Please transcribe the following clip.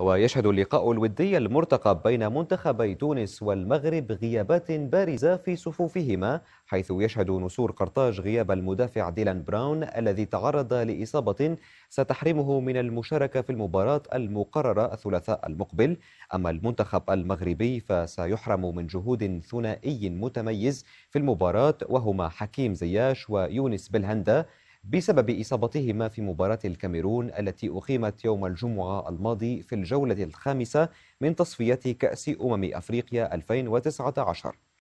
ويشهد اللقاء الودي المرتقب بين منتخبي تونس والمغرب غيابات بارزة في صفوفهما حيث يشهد نسور قرطاج غياب المدافع ديلان براون الذي تعرض لإصابة ستحرمه من المشاركة في المباراة المقررة الثلاثاء المقبل. أما المنتخب المغربي فسيحرم من جهود ثنائي متميز في المباراة وهما حكيم زياش ويونس بلهندا. بسبب إصابتهما في مباراة الكاميرون التي أقيمت يوم الجمعة الماضي في الجولة الخامسة من تصفية كأس أمم أفريقيا 2019